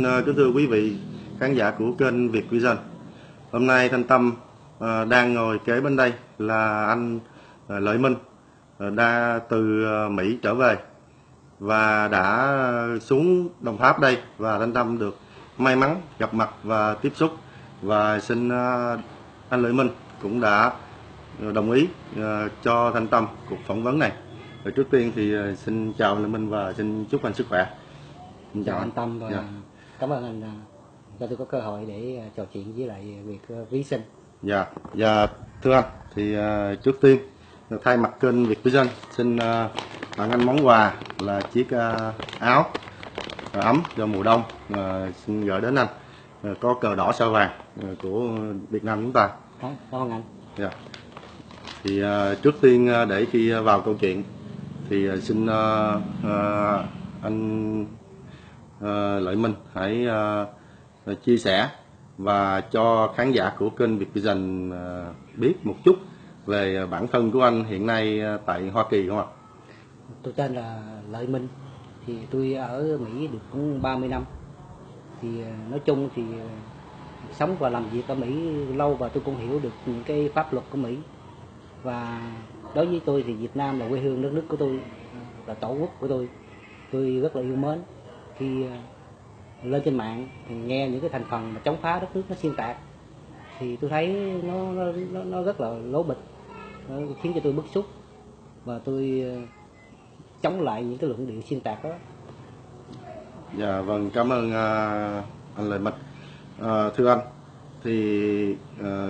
Xin ờ, kính thưa quý vị khán giả của kênh Việt Vision. Hôm nay Thanh Tâm ờ, đang ngồi kế bên đây là anh ờ, Lợi Minh đã từ Mỹ trở về và đã xuống Đồng Tháp đây và Thanh Tâm được may mắn gặp mặt và tiếp xúc và xin anh Lợi Minh cũng đã đồng ý cho Thanh Tâm cuộc phỏng vấn này. Rồi trước tiên thì xin chào anh Lợi Minh và xin chúc anh sức khỏe. Xin chào anh Tâm và Dạ. Cảm ơn anh à, cho tôi có cơ hội để à, trò chuyện với lại việc à, ví sinh Dạ, dạ thưa anh, thì trước tiên thay mặt kênh Việt Vision xin à, tặng anh món quà là chiếc áo ấm cho mùa đông xin gửi đến anh có cờ đỏ sao vàng của Việt Nam chúng ta. cảm ơn anh Dạ. Thì trước tiên để khi vào câu chuyện thì xin anh Ờ, Lợi Minh, hãy ờ, ờ, chia sẻ và cho khán giả của kênh Việt Vision biết một chút về bản thân của anh hiện nay tại Hoa Kỳ không ạ? tôi tên là Lợi Minh. Thì tôi ở Mỹ được cũng 30 năm. Thì nói chung thì sống và làm việc ở Mỹ lâu và tôi cũng hiểu được những cái pháp luật của Mỹ. Và đối với tôi thì Việt Nam là quê hương đất nước của tôi, là tổ quốc của tôi. Tôi rất là yêu mến khi ờ, lên trên mạng thì nghe những cái thành phần mà chống phá đất nước nó xuyên tạc thì tôi thấy nó nó nó, nó rất là lố bịch nó khiến cho tôi bức xúc và tôi ờ, chống lại những cái luận điệu xuyên tạc đó Dạ vâng, cảm ơn à, anh Lợi Minh. À, thưa anh, thì à,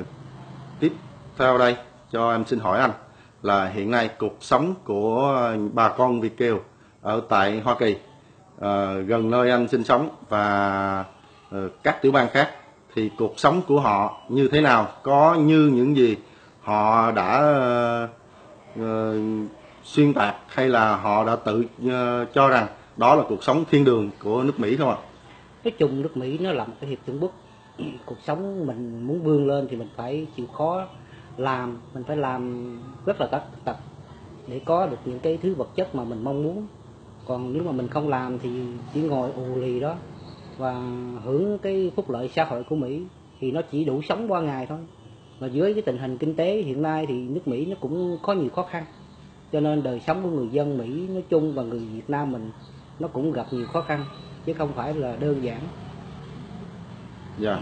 tiếp theo đây cho em xin hỏi anh là hiện nay cuộc sống của bà con Việt kiều ở tại Hoa Kỳ Ờ, gần nơi anh sinh sống và ờ, các tiểu bang khác thì cuộc sống của họ như thế nào? Có như những gì họ đã uh, xuyên tạc hay là họ đã tự uh, cho rằng đó là cuộc sống thiên đường của nước Mỹ không ạ? nói chung nước Mỹ nó là một cái hiệp chuẩn bút cuộc sống mình muốn vươn lên thì mình phải chịu khó làm mình phải làm rất là tất tật để có được những cái thứ vật chất mà mình mong muốn còn nếu mà mình không làm thì chỉ ngồi ù lì đó và hưởng cái phúc lợi xã hội của Mỹ thì nó chỉ đủ sống qua ngày thôi mà dưới cái tình hình kinh tế hiện nay thì nước Mỹ nó cũng có nhiều khó khăn cho nên đời sống của người dân Mỹ nói chung và người Việt Nam mình nó cũng gặp nhiều khó khăn chứ không phải là đơn giản Dạ,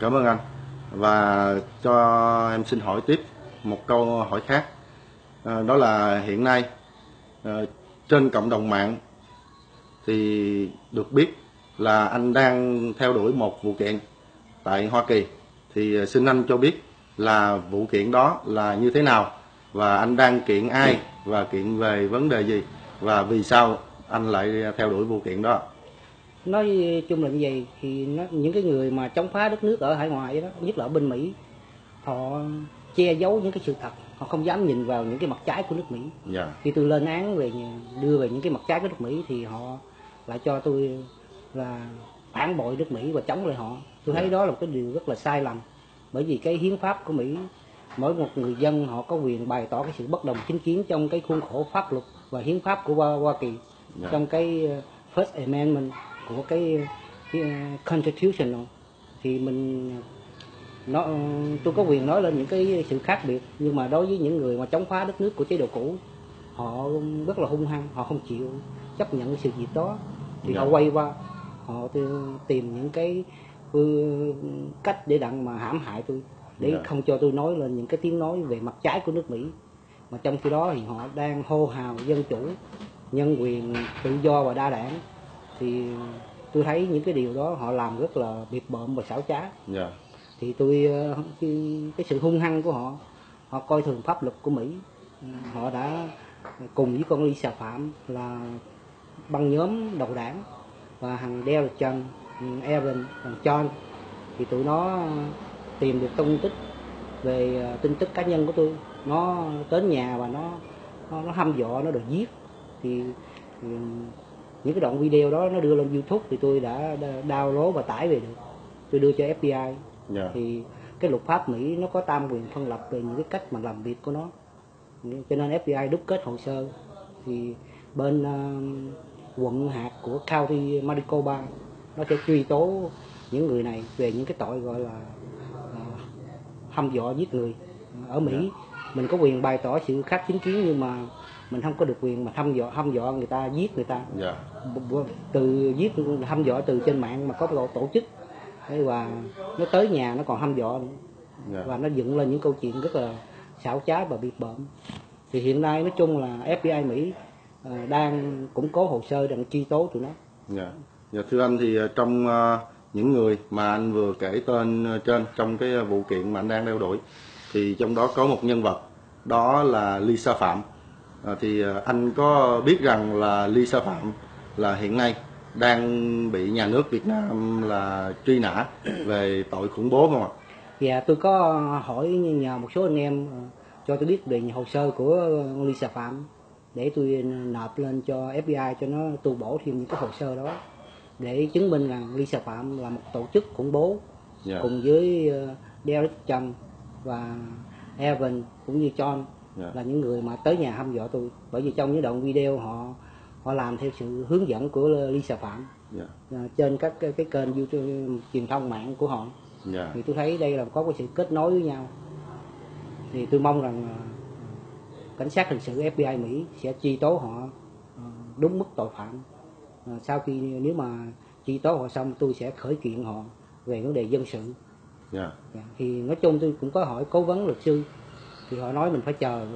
cảm ơn anh. Và cho em xin hỏi tiếp một câu hỏi khác. À, đó là hiện nay à, trên cộng đồng mạng thì được biết là anh đang theo đuổi một vụ kiện tại Hoa Kỳ. Thì à, xin anh cho biết là vụ kiện đó là như thế nào và anh đang kiện ai và kiện về vấn đề gì và vì sao anh lại theo đuổi vụ kiện đó. nói chung là như vậy thì nó, những cái người mà chống phá đất nước ở hải ngoại đó nhất là ở bên Mỹ họ che giấu những cái sự thật họ không dám nhìn vào những cái mặt trái của nước Mỹ Dạ. khi tôi lên án về đưa về những cái mặt trái của nước Mỹ thì họ lại cho tôi là phản bội nước Mỹ và chống lại họ tôi thấy Dạ. đó là một cái điều rất là sai lầm bởi vì cái hiến pháp của Mỹ mỗi một người dân họ có quyền bày tỏ cái sự bất đồng chính kiến trong cái khuôn khổ pháp luật và hiến pháp của Hoa, Hoa Kỳ Dạ. trong cái uh, First Amendment của cái, cái uh, Constitutional thì mình nó tôi có quyền nói lên những cái sự khác biệt nhưng mà đối với những người mà chống phá đất nước của chế độ cũ họ rất là hung hăng họ không chịu chấp nhận sự việc đó thì Dạ. họ quay qua họ tìm những cái ừ, cách để đặng mà hãm hại tôi để Dạ. không cho tôi nói lên những cái tiếng nói về mặt trái của nước Mỹ mà trong khi đó thì họ đang hô hào dân chủ nhân quyền tự do và đa đảng thì tôi thấy những cái điều đó họ làm rất là biệt bợm và xảo trá Dạ. thì tôi ờ, cái, cái sự hung hăng của họ họ coi thường pháp luật của Mỹ họ đã cùng với con Lisa Phạm là băng nhóm đầu đảng và thằng Dale Trần, Evan, thằng John. Thì tụi nó tìm được thông tích về ờ, tin tức cá nhân của tôi nó đến nhà và nó nó, nó hăm dọa nó đòi giết. Thì ừ, những cái đoạn video đó nó đưa lên YouTube thì tôi đã, download và tải về được. Tôi đưa cho FBI Dạ. thì cái luật pháp Mỹ nó có tam quyền phân lập về những cái cách mà làm việc của nó. Cho nên FBI đúc kết hồ sơ. Thì bên ờ, quận hạt của County Maricopa. Nó sẽ truy tố những người này về những cái tội gọi là ờ, hăm dọa giết người. Ở Mỹ mình có quyền bày tỏ sự khác chính kiến nhưng mà mình không có được quyền mà hăm dọa hăm dọa người ta giết người ta. Dạ. B- b- từ giết hăm dọa từ trên mạng mà có tổ, tổ chức. Thế và nó tới nhà nó còn hăm dọa nữa. Dạ. Và nó dựng lên những câu chuyện rất là xảo trá và biệt bợm. Thì hiện nay nói chung là FBI Mỹ đang củng cố hồ sơ đang truy tố tụi nó Dạ. Dạ thưa anh thì ờ, trong ờ, những người mà anh vừa kể tên ờ, trên trong cái ờ, vụ kiện mà anh đang đeo đuổi thì trong đó có một nhân vật đó là Lisa Phạm. Ờ, thì ờ, anh có biết rằng là Lisa Phạm là hiện nay đang bị nhà nước Việt Nam là truy nã về tội khủng bố không ạ? và tôi có hỏi nhờ một số anh em ờ, cho tôi biết về hồ sơ của Lisa Phạm để tôi nộp lên cho FBI cho nó tu bổ thêm những cái hồ sơ đó để chứng minh rằng Lisa Phạm là một tổ chức khủng bố Dạ. cùng với ờ, Derek Trump và Evan cũng như John Dạ. là những người mà tới nhà hăm dọa tôi bởi vì trong những đoạn video họ họ làm theo sự hướng dẫn của Lisa Phạm Dạ. ờ, trên các cái, cái kênh YouTube truyền thông mạng của họ Dạ. thì tôi thấy đây là có cái sự kết nối với nhau thì tôi mong rằng ờ, cảnh sát hình sự FBI Mỹ sẽ truy tố họ ờ, đúng mức tội phạm Ờ, sau khi nếu mà truy tố họ xong tôi sẽ khởi kiện họ về vấn đề dân sự Dạ. Dạ, thì nói chung tôi cũng có hỏi cố vấn luật sư thì họ nói mình phải chờ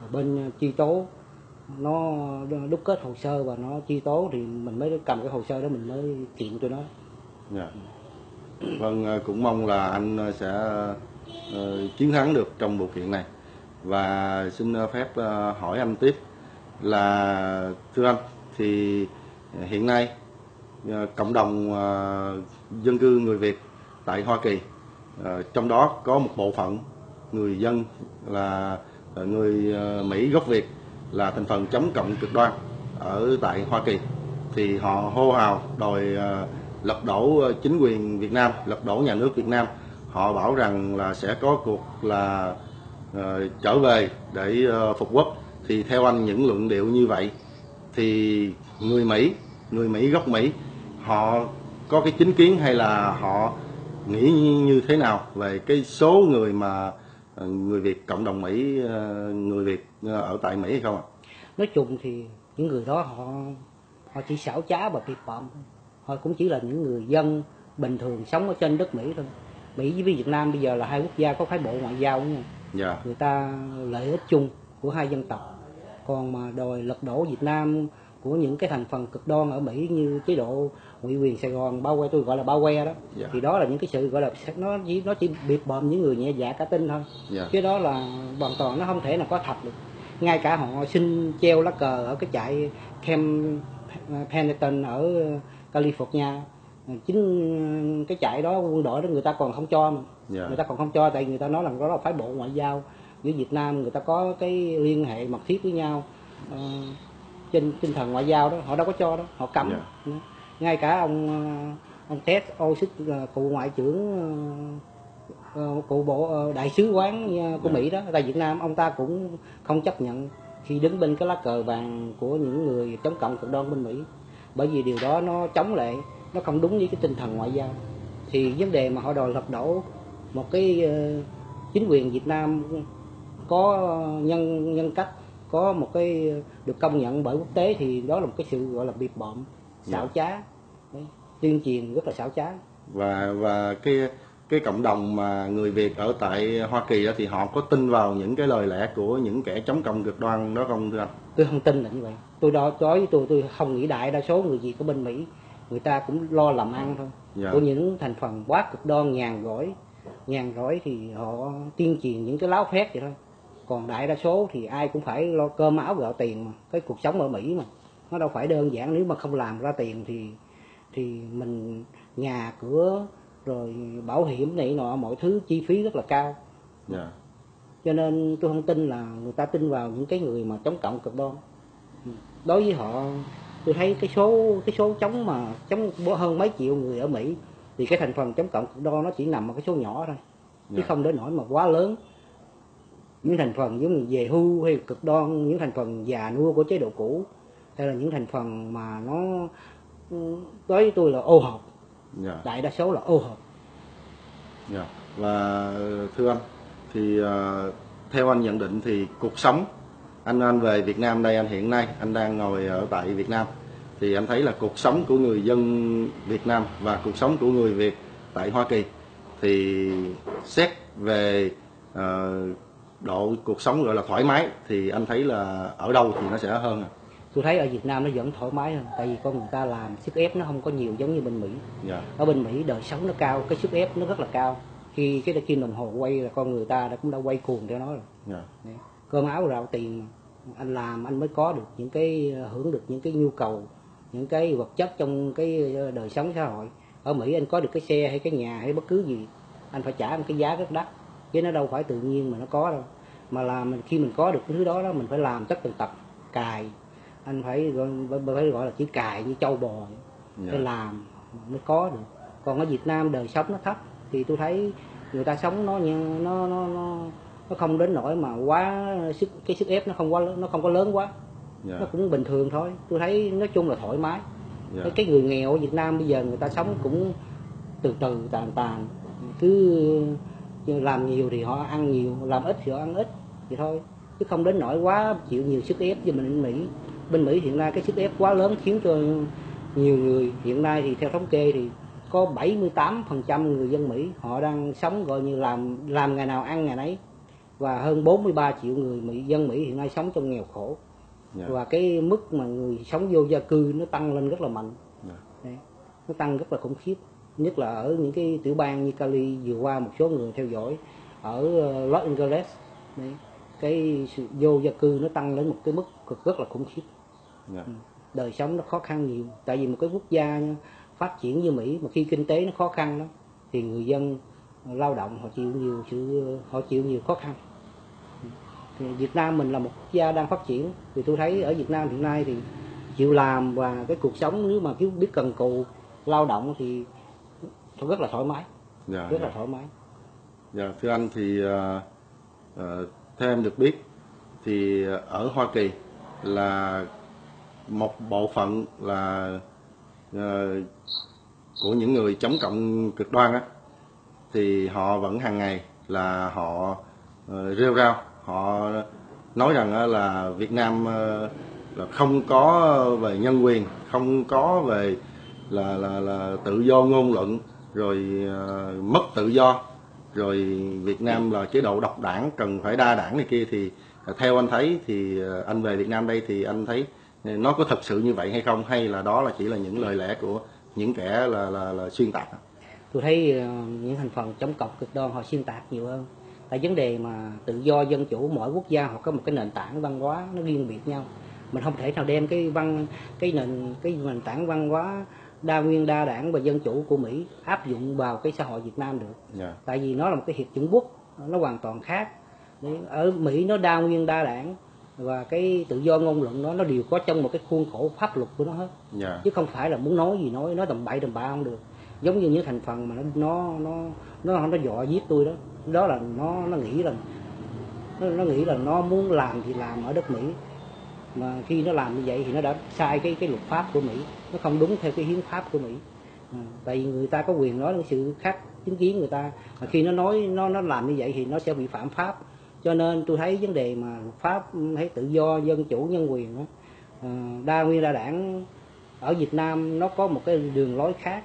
ờ, bên truy tố nó đúc kết hồ sơ và nó truy tố thì mình mới cầm cái hồ sơ đó mình mới kiện tụi nó Dạ. Vâng, cũng mong là anh sẽ chiến thắng được trong vụ kiện này. Và xin ờ, phép ờ, hỏi anh tiếp là thưa anh thì hiện nay ờ, cộng đồng dân cư người Việt tại Hoa Kỳ trong đó có một bộ phận người dân là người Mỹ gốc Việt là thành phần chống cộng cực đoan ở tại Hoa Kỳ thì họ hô hào đòi lật đổ chính quyền Việt Nam, lật đổ nhà nước Việt Nam. Họ bảo rằng là sẽ có cuộc là Ờ, trở về để ờ, phục quốc. Thì theo anh những luận điệu như vậy thì người Mỹ, người Mỹ gốc Mỹ họ có cái chính kiến hay là họ nghĩ như, thế nào về cái số người mà ờ, người Việt cộng đồng Mỹ người Việt ở tại Mỹ hay không ạ? nói chung thì những người đó họ họ chỉ xảo trá và biệt bợm họ cũng chỉ là những người dân bình thường sống ở trên đất Mỹ thôi Mỹ với Việt Nam bây giờ là hai quốc gia có phái bộ ngoại giao không? Dạ. người ta lợi ích chung của hai dân tộc còn mà đòi lật đổ Việt Nam của những cái thành phần cực đoan ở Mỹ như chế độ ngụy quyền Sài Gòn bao que tôi gọi là bao que đó Dạ. thì đó là những cái sự gọi là nó chỉ nó chỉ biệt bợm những người nhẹ dạ cả tin thôi Dạ. chứ đó là hoàn toàn nó không thể nào có thật được ngay cả họ xin treo lá cờ ở cái trại Camp Pendleton ở California chính cái trại đó quân đội đó người ta còn không cho mà Dạ. người ta còn không cho tại người ta nói rằng đó là phái bộ ngoại giao với Việt Nam người ta có cái liên hệ mật thiết với nhau ờ, trên tinh thần ngoại giao đó họ đâu có cho đó họ cấm Dạ. ngay cả ông ờ, ông Ted Osick ờ, cựu ngoại trưởng cụ bộ đại sứ quán của Mỹ đó tại Việt Nam ông ta cũng không chấp nhận khi đứng bên cái lá cờ vàng của những người chống cộng cực đoan bên Mỹ bởi vì điều đó nó chống lệ nó không đúng với cái tinh thần ngoại giao thì vấn đề mà họ đòi lật đổ một cái ờ, chính quyền Việt Nam có nhân nhân cách có một cái được công nhận bởi quốc tế thì đó là một cái sự gọi là biệt bợm xảo trá. Tuyên truyền rất là xảo trá. Và và cái cái cộng đồng mà người Việt ở tại Hoa Kỳ đó thì họ có tin vào những cái lời lẽ của những kẻ chống cộng cực đoan đó không thưa anh? tôi không tin là như vậy. Tôi đó đối với tôi tôi không nghĩ đại đa số người Việt ở bên Mỹ người ta cũng lo làm ăn thôi. Dạ. của những thành phần quá cực đoan nhàn rỗi nhàn rỗi thì họ tuyên truyền những cái láo phét vậy thôi. Còn đại đa số thì ai cũng phải lo cơm áo gạo tiền mà. Cái cuộc sống ở Mỹ mà nó đâu phải đơn giản. Nếu mà không làm ra tiền thì thì mình nhà cửa rồi bảo hiểm này nọ mọi thứ chi phí rất là cao. Dạ. cho nên tôi không tin là người ta tin vào những cái người mà chống cộng cực đoan đối với họ tôi thấy cái số cái số chống mà chống hơn mấy triệu người ở Mỹ thì cái thành phần chống cộng cực đoan nó chỉ nằm ở cái số nhỏ thôi chứ Dạ. không đến nỗi mà quá lớn. Những thành phần giống như về hưu hay cực đoan những thành phần già nua của chế độ cũ hay là những thành phần mà nó ừ, đối với tôi là ô hợp. Dạ. Đại đa số là ô hợp. Dạ. Và thưa anh thì ờ, theo anh nhận định thì cuộc sống anh anh về Việt Nam đây anh hiện nay anh đang ngồi ở tại Việt Nam thì anh thấy là cuộc sống của người dân Việt Nam và cuộc sống của người Việt tại Hoa Kỳ thì xét về ờ, độ cuộc sống gọi là thoải mái thì anh thấy là ở đâu thì nó sẽ hơn à? tôi thấy ở Việt Nam nó vẫn thoải mái hơn tại vì con người ta làm sức ép nó không có nhiều giống như bên Mỹ dạ ở bên Mỹ đời sống nó cao cái sức ép nó rất là cao khi cái kim đồng hồ quay là con người ta đã cũng đã quay cuồng theo nó rồi dạ Đấy. cơm áo gạo tiền anh làm anh mới có được những cái hưởng được những cái nhu cầu những cái vật chất trong cái đời sống xã hội. Ở Mỹ anh có được cái xe hay cái nhà hay bất cứ gì anh phải trả một cái giá rất đắt chứ nó đâu phải tự nhiên mà nó có đâu. Mà là mình khi mình có được cái thứ đó đó mình phải làm tất tần tật cài. Anh phải gọi, phải gọi là chữ cài như châu bò vậy. dạ. Phải làm mới có được. Còn ở Việt Nam đời sống nó thấp thì tôi thấy người ta sống nó như nó nó nó nó không đến nỗi mà quá sức cái sức ép nó không quá nó không có lớn quá dạ. Nó cũng bình thường thôi. Tôi thấy nói chung là thoải mái. Dạ. Cái, cái người nghèo ở Việt Nam bây giờ người ta sống cũng từ từ tàn tàn. Cứ làm nhiều thì họ ăn nhiều làm ít thì họ ăn ít. Vậy thôi. Chứ không đến nỗi quá chịu nhiều sức ép như mình bên Mỹ. Bên Mỹ hiện nay cái sức ép quá lớn khiến cho nhiều người. Hiện nay thì theo thống kê thì có 78% người dân Mỹ họ đang sống gọi như làm làm ngày nào ăn ngày nấy. Và hơn 43 triệu người Mỹ dân Mỹ hiện nay sống trong nghèo khổ dạ. Và cái mức mà người sống vô gia cư nó tăng lên rất là mạnh. Dạ. Đấy. nó tăng rất là khủng khiếp. Nhất là ở những cái tiểu bang như Cali vừa qua một số người theo dõi ở ờ, Los Angeles. Đấy. cái sự vô gia cư nó tăng lên một cái mức cực rất là khủng khiếp. Dạ. Đời sống nó khó khăn nhiều. Tại vì một cái quốc gia phát triển như Mỹ mà khi kinh tế nó khó khăn đó thì người dân lao động họ chịu nhiều sự họ chịu nhiều khó khăn thì Việt Nam mình là một quốc gia đang phát triển. Thì tôi thấy ở Việt Nam hiện nay thì chịu làm và cái cuộc sống nếu mà cứ biết cần cù lao động thì rất là thoải mái. Dạ rất là dạ. thoải mái. Dạ, thưa anh thì ờ, ờ, theo em được biết thì ở Hoa Kỳ là một bộ phận là ờ, của những người chống cộng cực đoan á thì họ vẫn hàng ngày là họ ờ, rêu rao họ nói rằng ờ, là Việt Nam ờ, là không có về nhân quyền không có về là là là tự do ngôn luận rồi ờ, mất tự do. Rồi Việt Nam là chế độ độc đảng cần phải đa đảng này kia thì theo anh thấy thì anh về Việt Nam đây thì anh thấy nó có thật sự như vậy hay không? Hay là đó là chỉ là những lời lẽ của những kẻ là là, là xuyên tạc? Tôi thấy những thành phần chống cộng cực đoan họ xuyên tạc nhiều hơn tại vấn đề mà tự do dân chủ mỗi quốc gia họ có một cái nền tảng văn hóa nó riêng biệt nhau. Mình không thể nào đem cái văn cái nền cái nền tảng văn hóa đa nguyên đa đảng và dân chủ của Mỹ áp dụng vào cái xã hội Việt Nam được. Dạ. Tại vì nó là một cái hiệp chủng quốc nó hoàn toàn khác. Ở Mỹ nó đa nguyên đa đảng và cái tự do ngôn luận đó nó đều có trong một cái khuôn khổ pháp luật của nó hết. Dạ. Chứ không phải là muốn nói gì nói nói tầm bậy tầm bạ không được. Giống như những thành phần mà nó nó nó nó nó dọa giết tôi đó đó là nó nó nghĩ là nó, nó nghĩ là nó muốn làm thì làm ở đất Mỹ. Mà khi nó làm như vậy thì nó đã sai cái cái luật pháp của Mỹ. Nó không đúng theo cái hiến pháp của Mỹ. À, tại vì người ta có quyền nói những sự khác chứng kiến người ta. Mà khi nó nói nó nó làm như vậy thì nó sẽ bị phạm pháp. Cho nên tôi thấy vấn đề mà luật pháp thấy tự do dân chủ nhân quyền đó, à, ờ, đa nguyên đa đảng ở Việt Nam nó có một cái đường lối khác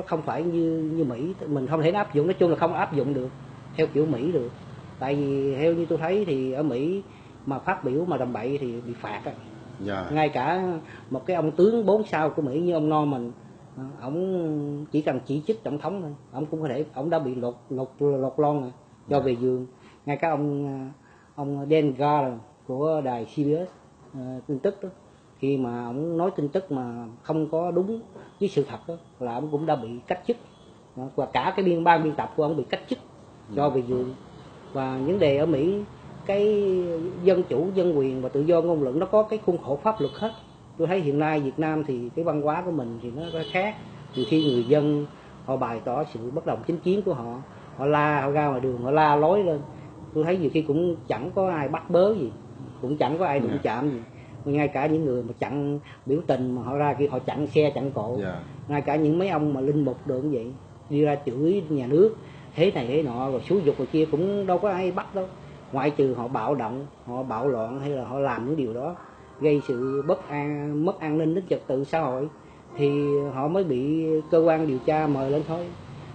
nó không phải như như Mỹ. Mình không thể áp dụng. Nói chung là không áp dụng được. Theo kiểu Mỹ được. Tại vì theo như tôi thấy thì ở Mỹ mà phát biểu mà đầm bậy thì bị phạt á. dạ. Ngay cả một cái ông tướng bốn sao của Mỹ như ông Norman ờ, ông chỉ cần chỉ trích tổng thống thôi. Ông cũng có thể ông đã bị lột lột lột lon rồi cho về giường. Ngay cả ông ờ, ông Dan Garland của đài CBS ờ, tin tức đó khi mà ông nói tin tức mà không có đúng với sự thật đó, là ông cũng đã bị cách chức. Và cả cái biên ban biên tập của ông bị cách chức cho về giường và vấn đề ở Mỹ cái dân chủ dân quyền và tự do ngôn luận nó có cái khuôn khổ pháp luật hết. Tôi thấy hiện nay Việt Nam thì cái văn hóa của mình thì nó khác. Nhiều khi người dân họ bày tỏ sự bất đồng chính kiến của họ. Họ la họ ra ngoài đường họ la lối lên. Tôi thấy nhiều khi cũng chẳng có ai bắt bớ gì cũng chẳng có ai đụng chạm gì ngay cả những người mà chặn biểu tình mà họ ra kia họ chặn xe chặn cổ. Dạ. Ngay cả những mấy ông mà linh mục được như vậy. Đi ra chửi nhà nước thế này thế nọ rồi xúi dục rồi kia cũng đâu có ai bắt đâu. Ngoại trừ họ bạo động họ bạo loạn hay là họ làm những điều đó gây sự bất an mất an ninh đến trật tự xã hội thì họ mới bị cơ quan điều tra mời lên thôi.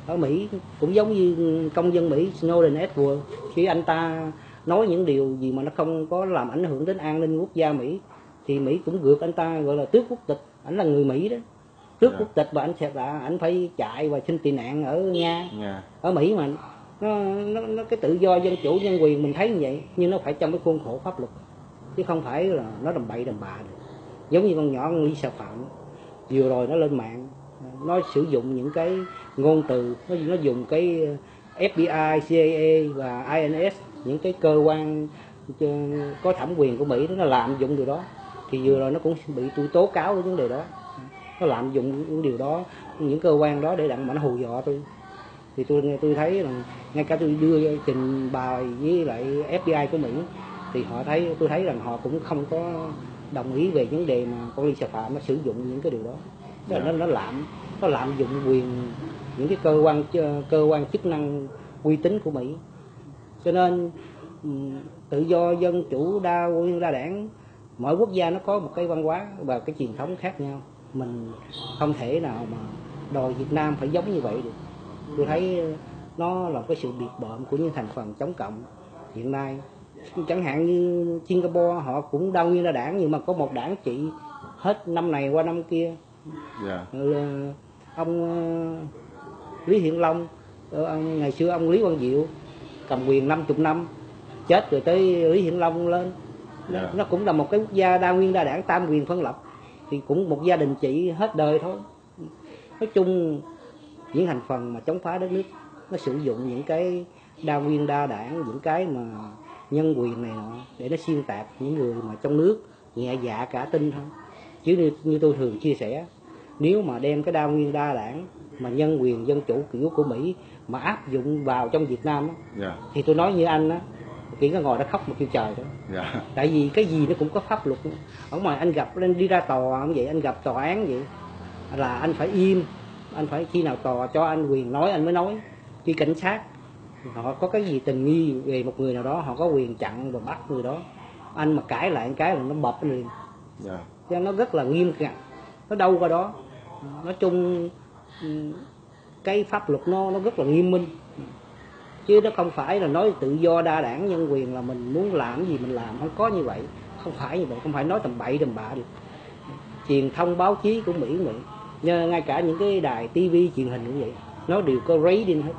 Ở Mỹ cũng giống như công dân Mỹ Snowden Edward khi anh ta nói những điều gì mà nó không có làm ảnh hưởng đến an ninh quốc gia Mỹ thì Mỹ cũng gượt anh ta gọi là tước quốc tịch. Ảnh là người Mỹ đó. Tước Dạ. quốc tịch và anh sẽ là anh phải chạy và xin tị nạn ở Nga. Dạ. Ở Mỹ mà nó, nó, nó cái tự do dân chủ nhân quyền mình thấy như vậy nhưng nó phải trong cái khuôn khổ pháp luật. Chứ không phải là nó đầm bậy đầm bạ được. Giống như con nhỏ con Lisa Phạm vừa rồi nó lên mạng nó sử dụng những cái ngôn từ nó, nó dùng cái FBI, CIA và INS những cái cơ quan ờ, có thẩm quyền của Mỹ đó, nó lạm dụng điều đó. Thì vừa rồi nó cũng bị tôi tố cáo với vấn đề đó. Nó lạm dụng những điều đó những cơ quan đó để đặng mà nó hù dọa tôi. Thì tôi tôi thấy là ngay cả tôi đưa trình bày với lại FBI của Mỹ thì họ thấy tôi thấy rằng họ cũng không có đồng ý về vấn đề mà con Lisa Phạm nó sử dụng những cái điều đó. Tức là nó nó lạm nó lạm dụng quyền những cái cơ quan cơ quan chức năng uy tín của Mỹ cho nên ừm, tự do dân chủ đa nguyên đa đảng mỗi quốc gia nó có một cái văn hóa và cái truyền thống khác nhau. Mình không thể nào mà đòi Việt Nam phải giống như vậy được. Tôi thấy nó là cái sự biệt bợm của những thành phần chống cộng hiện nay. Chẳng hạn như Singapore họ cũng đa nguyên đa đảng nhưng mà có một đảng trị hết năm này qua năm kia. Dạ. Rồi, ờ, ông ờ, Lý Hiển Long ờ, ông, ngày xưa ông Lý Quang Diệu cầm quyền 50 năm chết rồi tới Lý Hiển Long lên. Nó, Dạ. nó cũng là một cái quốc gia đa nguyên đa đảng tam quyền phân lập thì cũng một gia đình trị hết đời thôi. Nói chung những thành phần mà chống phá đất nước nó sử dụng những cái đa nguyên đa đảng những cái mà nhân quyền này nọ để nó xuyên tạc những người mà trong nước nhẹ dạ cả tin thôi. Chứ như, như tôi thường chia sẻ nếu mà đem cái đa nguyên đa đảng mà nhân quyền dân chủ kiểu của Mỹ mà áp dụng vào trong Việt Nam á, dạ. thì tôi nói như anh á chỉ có ngồi đó khóc một kêu trời thôi. Dạ. Tại vì cái gì nó cũng có pháp luật ở ngoài anh gặp lên đi ra tòa cũng vậy? Anh gặp tòa án vậy? Là anh phải im anh phải khi nào tòa cho anh quyền nói anh mới nói. Khi cảnh sát họ có cái gì tình nghi về một người nào đó họ có quyền chặn và bắt người đó. Anh mà cãi lại cái là nó bập anh liền. Dạ. Cho nó rất là nghiêm ngặt nó đâu qua đó nói chung ừ, cái pháp luật nó nó rất là nghiêm minh. Chứ nó không phải là nói tự do đa đảng nhân quyền là mình muốn làm cái gì mình làm không có như vậy. Không phải như vậy không phải nói tầm bậy tầm bạ được. Truyền thông báo chí của mỹ cũng vậy. Nhờ ngay cả những cái đài tivi truyền hình cũng vậy. Nó đều có rating hết.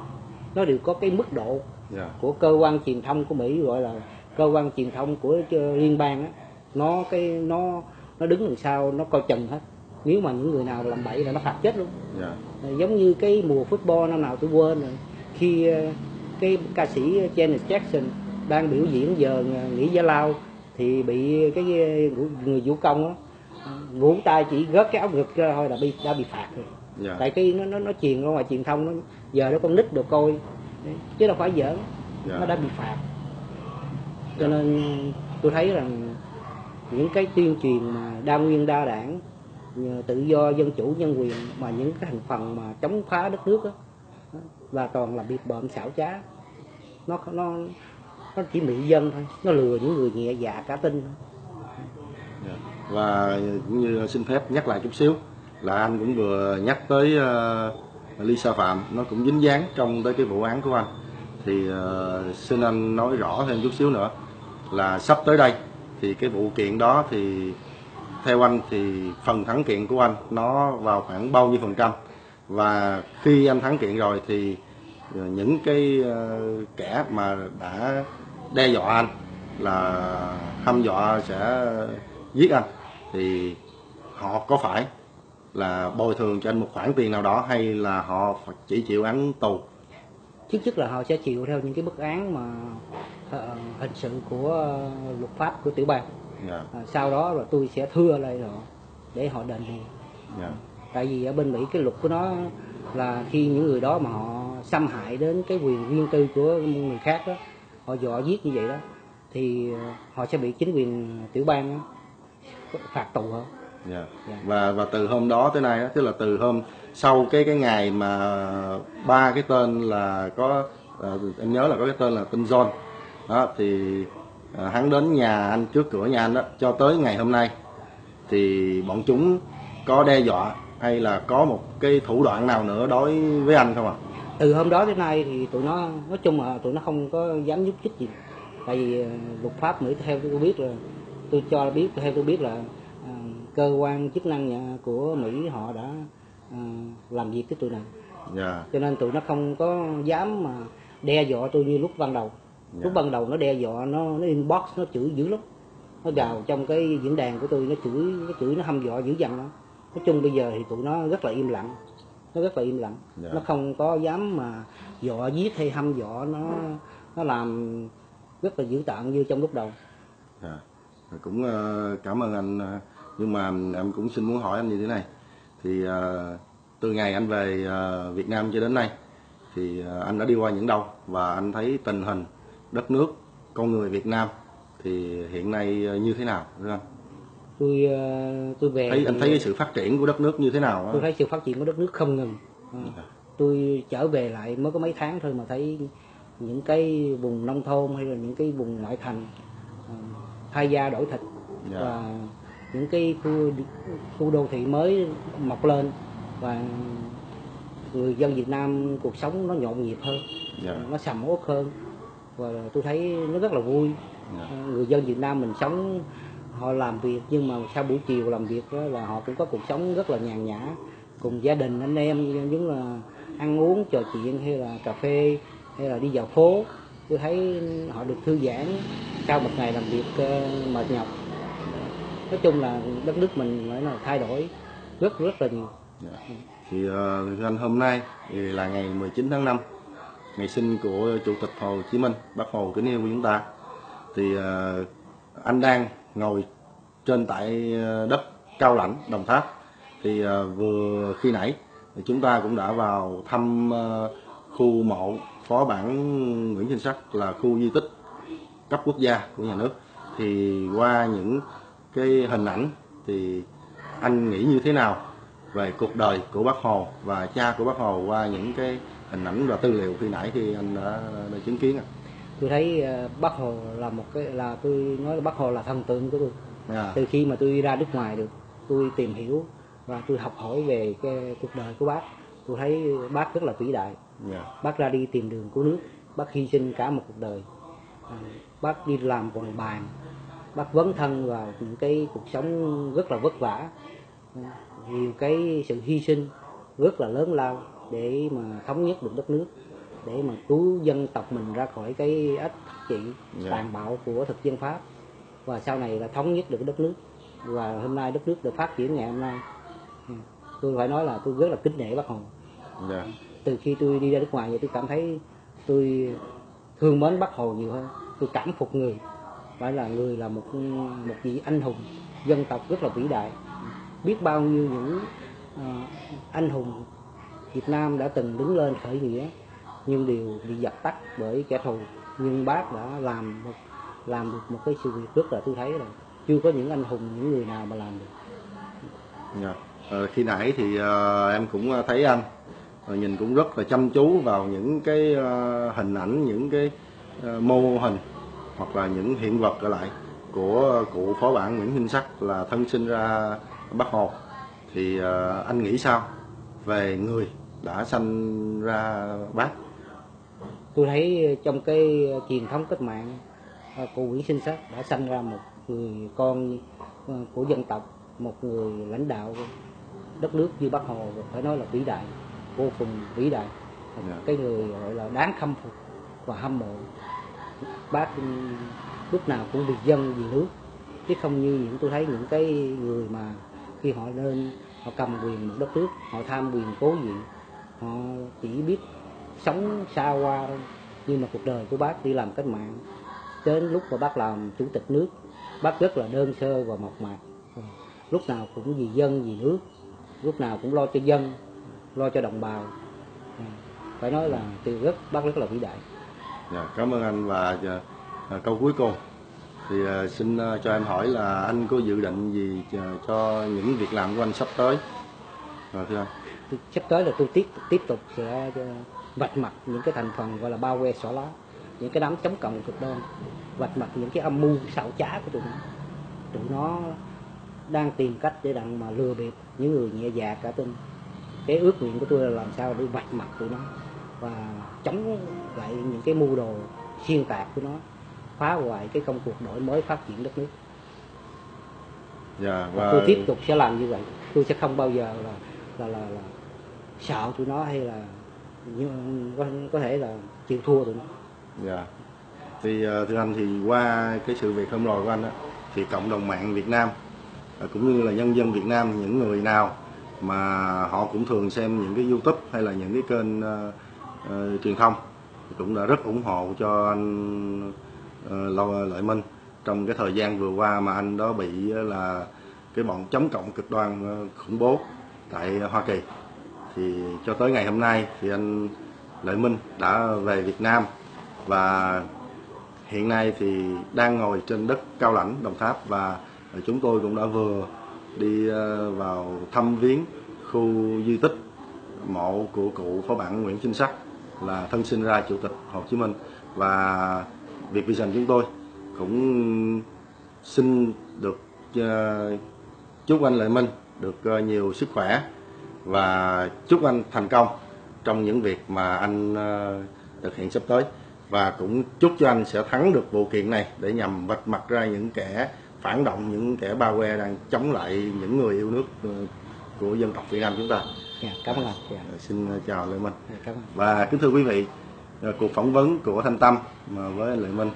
Nó đều có cái mức độ dạ. của cơ quan truyền thông của Mỹ gọi là cơ quan truyền thông của ch- liên bang á. Nó cái nó nó đứng đằng sau nó coi chừng hết nếu mà những người nào làm bậy là nó phạt chết luôn. Dạ. Ờ, giống như cái mùa football năm nào tôi quên rồi. Khi ờ, cái ca sĩ Janet Jackson đang biểu diễn giờ nghỉ giải lao thì bị cái người, người vũ công á ngủ tay chỉ gớt cái áo ngực ra thôi là bị đã bị phạt rồi. Dạ. Tại cái nó nó nó truyền ra ngoài truyền thông nó giờ nó con nít được coi chứ đâu phải giỡn Dạ. nó đã bị phạt. Cho nên tôi thấy rằng những cái tuyên truyền mà đa nguyên đa đảng Ờ, tự do dân chủ nhân quyền mà những cái thành phần mà chống phá đất nước đó, là toàn là biệt bợm xảo trá. Nó nó nó chỉ mị dân thôi nó lừa những người nhẹ dạ cả tin thôi. Dạ. Và cũng như xin phép nhắc lại chút xíu là anh cũng vừa nhắc tới uh, Lisa Phạm. Nó cũng dính dáng trong tới cái vụ án của anh. Thì uh, xin anh nói rõ thêm chút xíu nữa là sắp tới đây thì cái vụ kiện đó thì theo anh thì phần thắng kiện của anh nó vào khoảng bao nhiêu phần trăm? Và khi anh thắng kiện rồi thì ờ, những cái ờ, kẻ mà đã đe dọa anh là hăm dọa sẽ giết anh, thì họ có phải là bồi thường cho anh một khoản tiền nào đó hay là họ chỉ chịu án tù? Trước nhất là họ sẽ chịu theo những cái bức án mà ờ, hình sự của luật pháp của tiểu bang dạ. À, sau đó là tôi sẽ thưa lại họ để họ đền bù dạ. Tại vì ở bên mỹ cái luật của nó là khi những người đó mà họ xâm hại đến cái quyền riêng tư của người khác đó họ dọa giết như vậy đó thì ờ, họ sẽ bị chính quyền tiểu bang đó, phạt tù hơn dạ. Dạ. và và từ hôm đó tới nay đó, tức là từ hôm sau cái cái ngày mà ba cái tên là có ờ, em nhớ là có cái tên là tên John. Đó thì ờ, hắn đến nhà anh trước cửa nhà anh đó cho tới ngày hôm nay thì bọn chúng có đe dọa hay là có một cái thủ đoạn nào nữa đối với anh không ạ? từ hôm đó đến nay thì tụi nó nói chung là tụi nó không có dám nhúc nhích gì tại vì ờ, luật pháp mỹ theo tôi biết là tôi cho biết theo tôi biết là ờ, cơ quan chức năng nhà- của mỹ họ đã làm việc với tụi này Dạ. cho nên tụi nó không có dám mà đe dọa tôi như lúc ban đầu Dạ. lúc ban đầu nó đe dọa nó nó inbox nó chửi dữ lắm. Nó gào trong cái diễn đàn của tôi nó chửi nó chửi nó hăm dọa dữ dằn lắm. Nói chung bây giờ thì tụi nó rất là im lặng. Nó rất là im lặng. Dạ. nó không có dám mà dọa giết hay hăm dọa nó nó làm rất là dữ tợn như trong lúc đầu. Dạ. Cũng ờ, cảm ơn anh ờ, nhưng mà em cũng xin muốn hỏi anh như thế này. Thì ờ, từ ngày anh về Việt Nam cho đến nay thì anh đã đi qua những đâu? Và anh thấy tình hình đất nước con người Việt Nam thì hiện nay ờ, như thế nào thưa anh? tôi ờ, tôi về Thấy anh thấy cái sự phát triển của đất nước như thế nào tôi thấy sự phát triển của đất nước không ngừng Ờ, tôi trở về lại mới có mấy tháng thôi mà thấy những cái vùng nông thôn hay là những cái vùng ngoại thành thay da đổi thịt Dạ. và những cái khu khu đô thị mới mọc lên và người dân Việt Nam cuộc sống nó nhộn nhịp hơn Dạ. nó sầm uất hơn và tôi thấy nó rất là vui. Dạ. Ờ, người dân Việt Nam mình sống họ làm việc nhưng mà sau buổi chiều làm việc đó là họ cũng có cuộc sống rất là nhàn nhã. Cùng gia đình anh em giống là ăn uống trò chuyện hay là cà phê hay là đi dạo phố. Tôi thấy họ được thư giãn sau một ngày làm việc ờ, mệt nhọc. Nói chung là đất nước mình phải là thay đổi rất rất là nhiều. Dạ. Thì thưa anh hôm nay thì là ngày 19 tháng 5 ngày sinh của Chủ tịch Hồ Chí Minh, Bác Hồ kính yêu của chúng ta. Thì à, anh đang ngồi trên tại à, đất Cao Lãnh, Đồng Tháp. Thì à, vừa khi nãy thì chúng ta cũng đã vào thăm khu mộ phó bản Nguyễn Sinh Sắc là khu di tích cấp quốc gia của nhà nước. Thì qua những cái hình ảnh thì anh nghĩ như thế nào về cuộc đời của bác Hồ và cha của bác Hồ qua những cái hình ảnh và tư liệu khi nãy khi anh đã, đã chứng kiến ạ. tôi thấy ờ, bác hồ là một cái là tôi nói là bác hồ là thần tượng của tôi. À, từ khi mà tôi ra nước ngoài được tôi tìm hiểu và tôi học hỏi về cái cuộc đời của bác tôi thấy bác rất là vĩ đại. Dạ, bác ra đi tìm đường cứu nước bác hy sinh cả một cuộc đời. À, bác đi làm quần bàn bác vấn thân vào những cái cuộc sống rất là vất vả. À, nhiều cái sự hy sinh rất là lớn lao để mà thống nhất được đất nước để mà cứu dân tộc mình ra khỏi cái ách trị Dạ. tàn bạo của thực dân pháp. Và sau này là thống nhất được đất nước. Và hôm nay đất nước được phát triển ngày hôm nay. Ừ. tôi phải nói là tôi rất là kính nể bác hồ. Dạ, từ khi tôi đi ra nước ngoài thì tôi cảm thấy tôi thương mến bác hồ nhiều hơn. Tôi cảm phục người. Phải là người là một một vị anh hùng dân tộc rất là vĩ đại. Biết bao nhiêu những ờ, anh hùng Việt Nam đã từng đứng lên khởi nghĩa nhưng đều bị dập tắt bởi kẻ thù. Nhưng bác đã làm một làm được một cái sự việc rất là tôi thấy là chưa có những anh hùng những người nào mà làm được. Yeah. Ờ, khi nãy thì ờ, em cũng ờ, thấy anh ờ, nhìn cũng rất là chăm chú vào những cái ờ, hình ảnh những cái ờ, mô hình hoặc là những hiện vật trở lại của cụ phó bản Nguyễn Hinh Sắc là thân sinh ra Bắc Hồ. Thì ờ, anh nghĩ sao về người đã sanh ra bác. Tôi thấy trong cái truyền thống cách mạng cụ Nguyễn Sinh Sắc đã sanh ra một người con ờ, của dân tộc một người lãnh đạo đất nước như Bác Hồ phải nói là vĩ đại vô cùng vĩ đại. Dạ. cái người gọi là đáng khâm phục và hâm mộ. Bác ừ, lúc nào cũng vì dân vì nước. Chứ không như những tôi thấy những cái người mà khi họ lên họ cầm quyền một đất nước họ tham quyền cố vị họ chỉ biết sống xa hoa thôi. Nhưng mà cuộc đời của bác đi làm cách mạng. Đến lúc mà bác làm chủ tịch nước bác rất là đơn sơ và mộc mạc. Lúc nào cũng vì dân vì nước. Lúc nào cũng lo cho dân lo cho đồng bào. Phải nói là từ rất bác rất là vĩ đại. Dạ, cảm ơn anh và dạ, à, câu cuối cùng. Thì à, xin à, cho em hỏi là anh có dự định gì à, cho những việc làm của anh sắp tới? Rồi thưa anh sắp tới là tôi tiếp tiếp tục sẽ ờ, vạch mặt những cái thành phần gọi là bao que xỏ lá những cái đám chống cộng cực đoan vạch mặt những cái âm mưu xảo trá của tụi nó. Tụi nó đang tìm cách để đặng mà lừa bịp những người nhẹ dạ cả tin. Cái ước nguyện của tôi là làm sao để vạch mặt tụi nó và chống lại những cái mưu đồ xuyên tạc của nó phá hoại cái công cuộc đổi mới phát triển đất nước. Dạ và và tôi tiếp tục sẽ làm như vậy. Tôi sẽ không bao giờ là là là, là sợ tụi nó hay là như, có, có thể là chịu thua tụi nó. Dạ. Thì ờ, thưa anh thì qua cái sự việc hôm rồi của anh á thì cộng đồng mạng Việt Nam ờ, cũng như là nhân dân Việt Nam những người nào mà họ cũng thường xem những cái YouTube hay là những cái kênh uh, uh, truyền thông cũng đã rất ủng hộ cho anh uh, Lợi Minh trong cái thời gian vừa qua mà anh đó bị là cái bọn chống cộng cực đoan khủng bố tại Hoa Kỳ thì cho tới ngày hôm nay thì anh Lợi Minh đã về Việt Nam và hiện nay thì đang ngồi trên đất cao lãnh, Đồng Tháp và chúng tôi cũng đã vừa đi ờ, vào thăm viếng khu di tích mộ của cụ phó bản Nguyễn Chính Sắc là thân sinh ra chủ tịch Hồ Chí Minh. Và Việt Vision chúng tôi cũng xin được ờ, chúc anh Lợi Minh được ờ, nhiều sức khỏe và chúc anh thành công trong những việc mà anh ờ, thực hiện sắp tới và cũng chúc cho anh sẽ thắng được vụ kiện này để nhằm vạch mặt ra những kẻ phản động những kẻ bao que đang chống lại những người yêu nước ờ, của dân tộc Việt Nam chúng ta. dạ, cảm ơn anh dạ, Ờ, Xin chào Lệ Minh. dạ, cảm ơn Và kính thưa quý vị, cuộc phỏng vấn của Thanh Tâm với Lệ Minh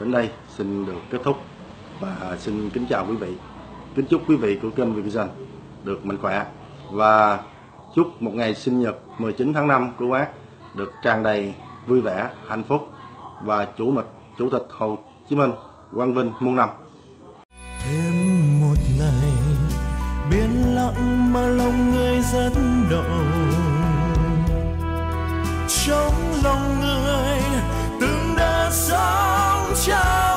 đến đây xin được kết thúc và xin kính chào quý vị. Kính chúc quý vị của kênh Vision được mạnh khỏe và chúc một ngày sinh nhật 19 tháng 5 của bác được tràn đầy vui vẻ, hạnh phúc và chủ mịch Chủ tịch Hồ Chí Minh quang vinh muôn năm. Thêm một ngày biến lặng mà lòng người rất động trong lòng người từng đã sống trao